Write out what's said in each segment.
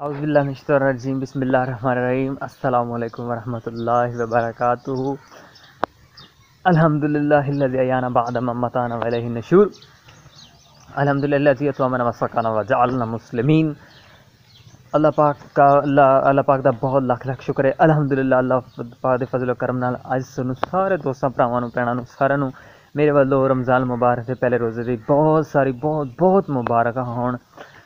اعوذ باللہ من الشیطان الرجیم، بسم اللہ الرحمن الرحیم، السلام علیکم ورحمۃ اللہ وبرکاتہ۔ الحمد للہ اللہ بعد ممتانا ولیہ النشور۔ الحمد للہ اطوامنا وجعلنا مسلمین۔ اللہ پاک کا، اللہ اللہ پاک دا بہت لاکھ لاکھ شکر ہے۔ الحمد للہ اللہ پاک دے فضل و کرم نال اج سنو سارے دوستاں، پراواں نو پینا نو، سارے نو۔ میرے والوں رمضان مبارک دے پہلے روزے دی بہت ساری، بہت بہت مبارک ہون۔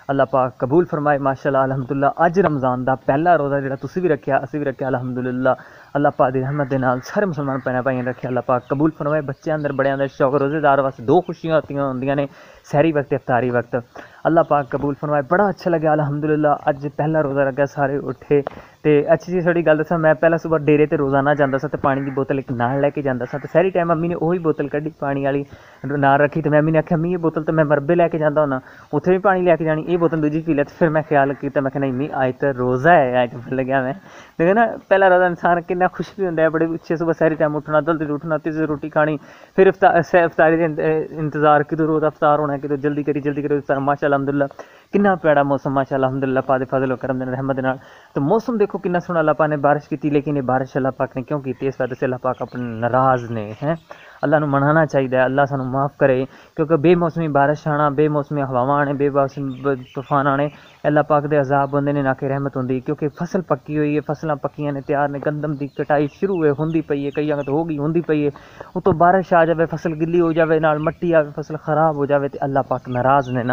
اللہ پاک قبول فرمائے، ماشاءاللہ، الحمدللہ اج رمضان دا پہلا روزہ جڑا تسی بھی رکھیا، اسی بھی رکھیا، الحمدللہ، اللہ پاک دی رحمت دے نال سارے مسلمان پینا بھائیاں رکھیا، اللہ پاک قبول فرمائے، بچے اندر، بڑے اندر شوق روزے دار واسطے دو خوشیاں ہوتیاں ہوندیاں نے، سحری وقت، افطاری وقت، اللہ پاک قبول فرمائے، بڑا اچھا لگا الحمدللہ اج پہلا روزہ رکھا سارے اٹھے ਤੇ ਅੱਛੀ ਜੀ ਥੋੜੀ ਗੱਲ ਦੱਸਾਂ, ਮੈਂ ਪਹਿਲਾਂ ਸਵੇਰ ਡੇਰੇ ਤੇ ਰੋਜ਼ਾਨਾ ਜਾਂਦਾ ਸਾਂ ਤੇ ਪਾਣੀ ਦੀ ਬੋਤਲ ਇੱਕ ਨਾਲ ਲੈ ਕੇ ਜਾਂਦਾ ਸਾਂ ਤੇ ਸਾਰੀ ਟਾਈਮ ਮੰਮੀ ਨੇ ਉਹੀ ਬੋਤਲ ਕੱਢੀ, ਪਾਣੀ ਵਾਲੀ ਨਾਲ ਰੱਖੀ ਤੇ ਮੰਮੀ ਨੇ ਆਖਿਆ, ਮੰਮੀ, ਇਹ ਬੋਤਲ ਤਾਂ ਮੈਂ ਮਰਬੇ ਲੈ ਕੇ ਜਾਂਦਾ ਹੁੰਦਾ ਉੱਥੇ ਵੀ ਪਾਣੀ ਲੈ ਕੇ ਜਾਣੀ, ਇਹ ਬੋਤਲ ਦੂਜੀ ਪੀ ਲੈ। ਤੇ ਫਿਰ ਮੈਂ ਖਿਆਲ ਕੀਤਾ, ਮੈਂ ਕਿਹਾ, ਨਹੀਂ ਮੰਮੀ, ਅੱਜ ਤਾਂ ਰੋਜ਼ਾ ਹੈ, ਅੱਜ ਭੁੱਲ ਗਿਆ ਮੈਂ। ਦੇਖੋ ਨਾ, ਪਹਿਲਾ ਰੋਜ਼ਾ ਇਨਸਾਨ ਕਿੰਨਾ ਖੁਸ਼ ਵੀ ਹੁੰਦਾ ਹੈ, ਬੜੇ ਉੱਚੇ ਸਵੇਰ ਸਾਰੀ ਟਾਈਮ ਉੱਠਣਾ, ਜਲਦੀ ਉੱਠਣਾ ਤੇ ਰੋਟੀ ਖਾਣੀ, ਫਿਰ ਇਫਤਾਰ ਇਫਤਾਰੀ ਦੇ ਇੰਤਜ਼ਾਰ ਕਿਦੋਂ ਰੋਜ਼ਾ ਇਫਤਾਰ ਹੋਣਾ ਕਿਦੋਂ ਜਲਦੀ ਕਰੀ ਜਲਦੀ ਕਰੀ ਮਾਸ਼ਾ ਅਲਹਮਦੁਲਿਲਾ। کنا پیڑا موسم ماشاءاللہ الحمدللہ پاک دے فضل و کرم دے رحمت نال تو موسم دیکھو کنا سونا اللہ پاک نے بارش کی لیکن یہ بارش اللہ پاک نے کیوں کی اس وجہ سے اللہ پاک اپنے ناراض نے ہیں اللہ نو منانا چاہیے اللہ سانو معاف کرے کیونکہ بے موسمی بارش آنا بے موسمی ہوا آنے بے موسمی طوفان آنے اللہ پاک دے عذاب بندے نے نہ کہ رحمت ہوندی کیونکہ فصل پکی ہوئی ہے فصلاں پکیاں نے تیار نے گندم دی کٹائی شروع ہے ہوندی پئی ہے کئی جگہ تو ہو گئی ہوندی پئی ہے وہ تو بارش آ جاوے فصل گلی ہو جاوے نال مٹی آوے فصل خراب ہو جاوے تے اللہ پاک ناراض نے نا